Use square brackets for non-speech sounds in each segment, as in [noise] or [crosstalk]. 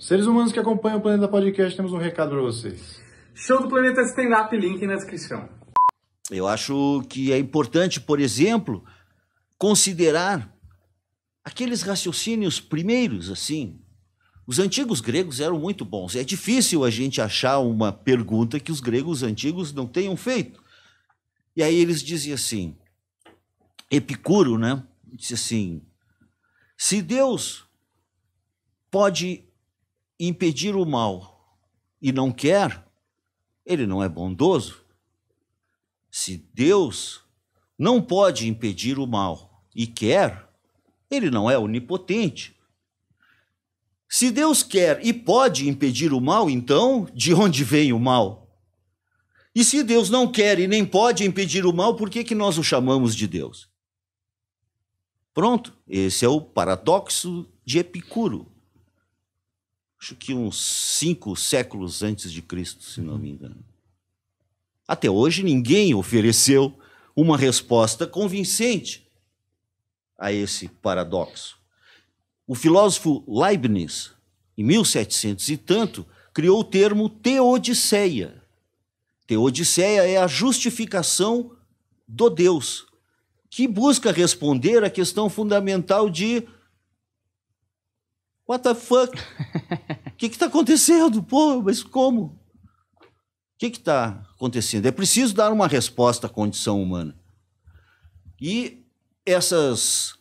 Seres humanos que acompanham o Planeta Podcast, temos um recado para vocês. Show do Planeta Stand Up, link na descrição. Eu acho que é importante, por exemplo, considerar aqueles raciocínios primeiros, assim. Os antigos gregos eram muito bons. É difícil a gente achar uma pergunta que os gregos antigos não tenham feito. E aí eles diziam assim, Epicuro, né? Disse assim: se Deus pode impedir o mal e não quer, ele não é bondoso. Se Deus não pode impedir o mal e quer, ele não é onipotente. Se Deus quer e pode impedir o mal, então de onde vem o mal? E se Deus não quer e nem pode impedir o mal, por que, que nós o chamamos de Deus? Pronto, esse é o paradoxo de Epicuro acho que uns cinco séculos antes de Cristo, se não me engano. Até hoje ninguém ofereceu uma resposta convincente a esse paradoxo. O filósofo Leibniz, em 1700 e tanto, criou o termo teodiceia. Teodiceia é a justificação do Deus, que busca responder à questão fundamental de What the fuck? O [laughs] que está acontecendo? Pô, mas como? O que está acontecendo? É preciso dar uma resposta à condição humana. E essas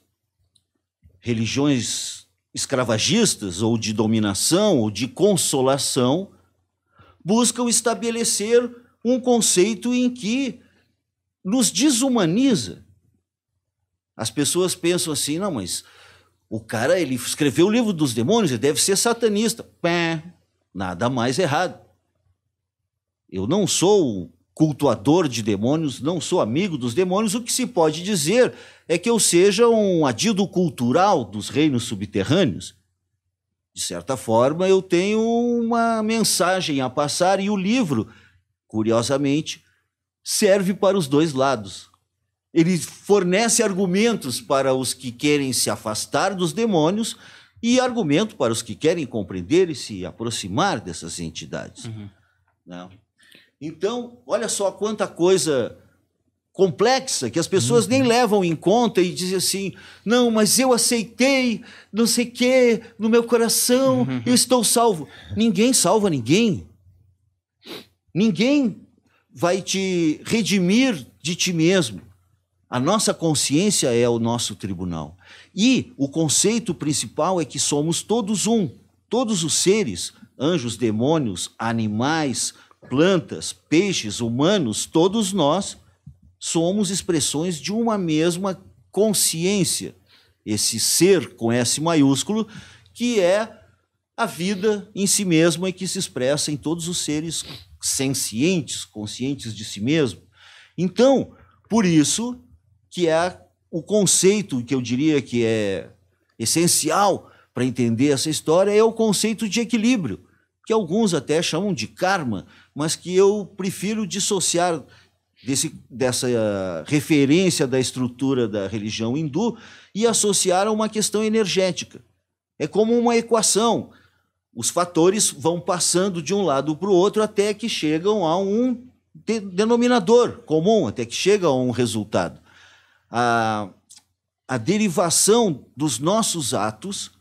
religiões escravagistas, ou de dominação, ou de consolação, buscam estabelecer um conceito em que nos desumaniza. As pessoas pensam assim, não, mas o cara, ele escreveu o livro dos demônios, ele deve ser satanista. Pé, nada mais errado. Eu não sou cultuador de demônios, não sou amigo dos demônios. O que se pode dizer é que eu seja um adido cultural dos reinos subterrâneos. De certa forma, eu tenho uma mensagem a passar e o livro, curiosamente, serve para os dois lados. Ele fornece argumentos para os que querem se afastar dos demônios e argumento para os que querem compreender e se aproximar dessas entidades. Uhum. Né? Então, olha só quanta coisa complexa que as pessoas uhum. nem levam em conta e dizem assim: não, mas eu aceitei, não sei o quê, no meu coração, uhum. eu estou salvo. Ninguém salva ninguém. Ninguém vai te redimir de ti mesmo. A nossa consciência é o nosso tribunal. E o conceito principal é que somos todos um. Todos os seres, anjos, demônios, animais, plantas, peixes, humanos, todos nós somos expressões de uma mesma consciência. Esse ser com S maiúsculo, que é a vida em si mesma e que se expressa em todos os seres sencientes, conscientes de si mesmo. Então, por isso, que é o conceito que eu diria que é essencial para entender essa história é o conceito de equilíbrio, que alguns até chamam de karma, mas que eu prefiro dissociar desse, dessa referência da estrutura da religião hindu e associar a uma questão energética. É como uma equação. Os fatores vão passando de um lado para o outro até que chegam a um denominador comum, até que chega a um resultado a, a derivação dos nossos atos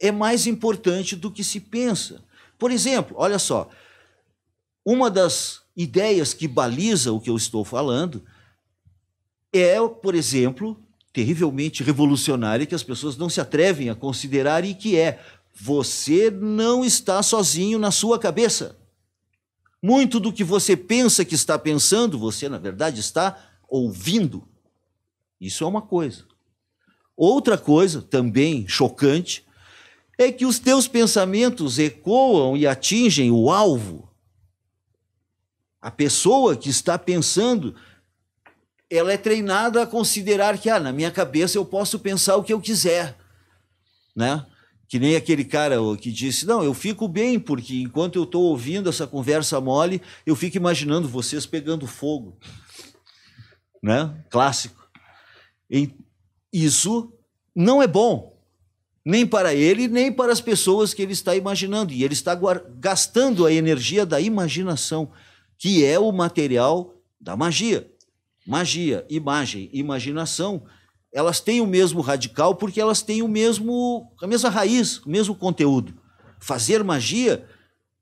é mais importante do que se pensa. Por exemplo, olha só, uma das ideias que baliza o que eu estou falando é, por exemplo, terrivelmente revolucionária que as pessoas não se atrevem a considerar e que é você não está sozinho na sua cabeça. Muito do que você pensa que está pensando, você na verdade está ouvindo. Isso é uma coisa. Outra coisa, também chocante, é que os teus pensamentos ecoam e atingem o alvo. A pessoa que está pensando, ela é treinada a considerar que, ah, na minha cabeça eu posso pensar o que eu quiser, né? Que nem aquele cara que disse: Não, eu fico bem, porque enquanto eu estou ouvindo essa conversa mole, eu fico imaginando vocês pegando fogo. Né? Clássico. Isso não é bom. Nem para ele, nem para as pessoas que ele está imaginando. E ele está gastando a energia da imaginação, que é o material da magia. Magia, imagem, imaginação, elas têm o mesmo radical porque elas têm o mesmo, a mesma raiz, o mesmo conteúdo. Fazer magia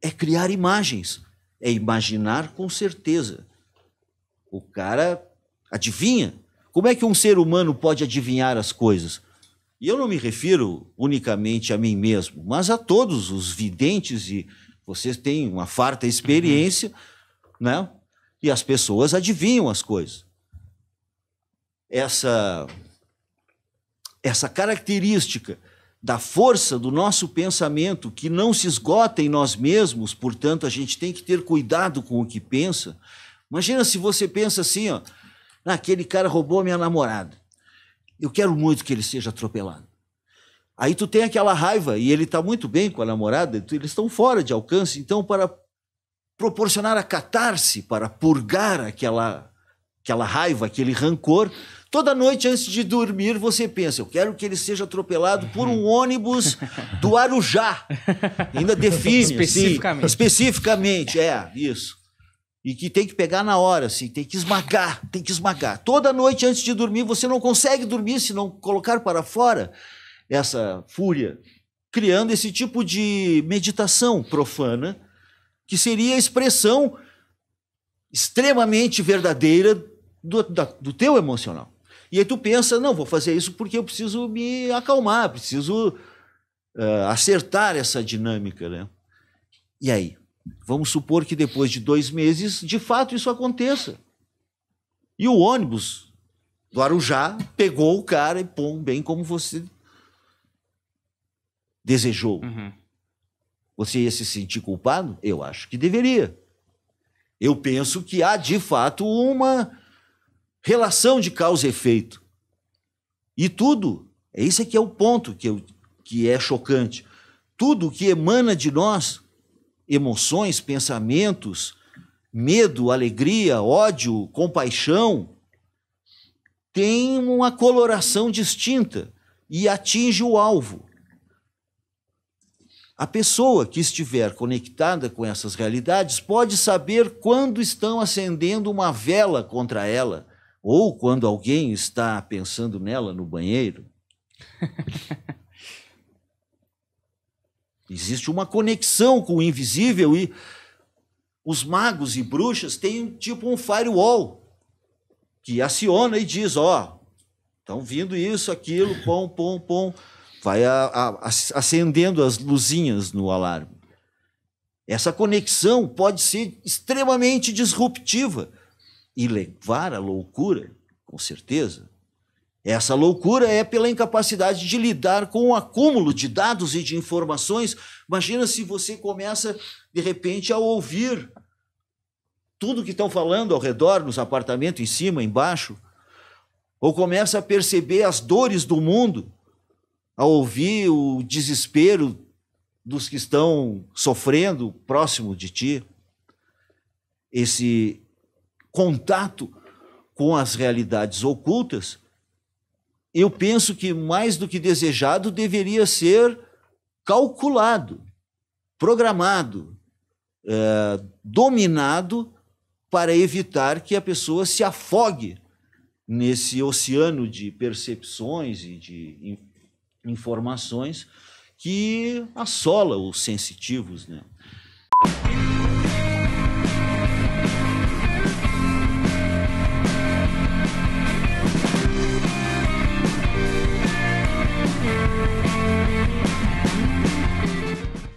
é criar imagens, é imaginar com certeza. O cara adivinha. Como é que um ser humano pode adivinhar as coisas? E eu não me refiro unicamente a mim mesmo, mas a todos os videntes e vocês têm uma farta experiência, né? E as pessoas adivinham as coisas. Essa essa característica da força do nosso pensamento que não se esgota em nós mesmos, portanto, a gente tem que ter cuidado com o que pensa. Imagina se você pensa assim, ó, ah, aquele cara roubou minha namorada. Eu quero muito que ele seja atropelado. Aí tu tem aquela raiva e ele está muito bem com a namorada, eles estão fora de alcance, então para proporcionar a catarse, para purgar aquela aquela raiva, aquele rancor, Toda noite antes de dormir você pensa, eu quero que ele seja atropelado por um ônibus do Arujá. Ainda define. [laughs] especificamente. Assim, especificamente, é, isso. E que tem que pegar na hora, assim, tem que esmagar, tem que esmagar. Toda noite antes de dormir você não consegue dormir se não colocar para fora essa fúria, criando esse tipo de meditação profana, que seria a expressão extremamente verdadeira do, da, do teu emocional. E aí tu pensa, não, vou fazer isso porque eu preciso me acalmar, preciso uh, acertar essa dinâmica, né? E aí? Vamos supor que depois de dois meses, de fato, isso aconteça. E o ônibus do Arujá pegou o cara e pum, bem como você desejou. Uhum. Você ia se sentir culpado? Eu acho que deveria. Eu penso que há, de fato, uma relação de causa e efeito. E tudo, esse aqui é o ponto que, eu, que é chocante. Tudo que emana de nós, emoções, pensamentos, medo, alegria, ódio, compaixão, tem uma coloração distinta e atinge o alvo. A pessoa que estiver conectada com essas realidades pode saber quando estão acendendo uma vela contra ela ou quando alguém está pensando nela no banheiro. [laughs] Existe uma conexão com o invisível e os magos e bruxas têm tipo um firewall que aciona e diz: ó, oh, estão vindo isso, aquilo, [laughs] pom, pom, pom. Vai a, a, acendendo as luzinhas no alarme. Essa conexão pode ser extremamente disruptiva e levar à loucura, com certeza. Essa loucura é pela incapacidade de lidar com o acúmulo de dados e de informações. Imagina se você começa, de repente, a ouvir tudo que estão falando ao redor, nos apartamentos, em cima, embaixo, ou começa a perceber as dores do mundo, a ouvir o desespero dos que estão sofrendo próximo de ti. Esse contato com as realidades ocultas, eu penso que mais do que desejado deveria ser calculado, programado, é, dominado para evitar que a pessoa se afogue nesse oceano de percepções e de informações que assola os sensitivos. Né?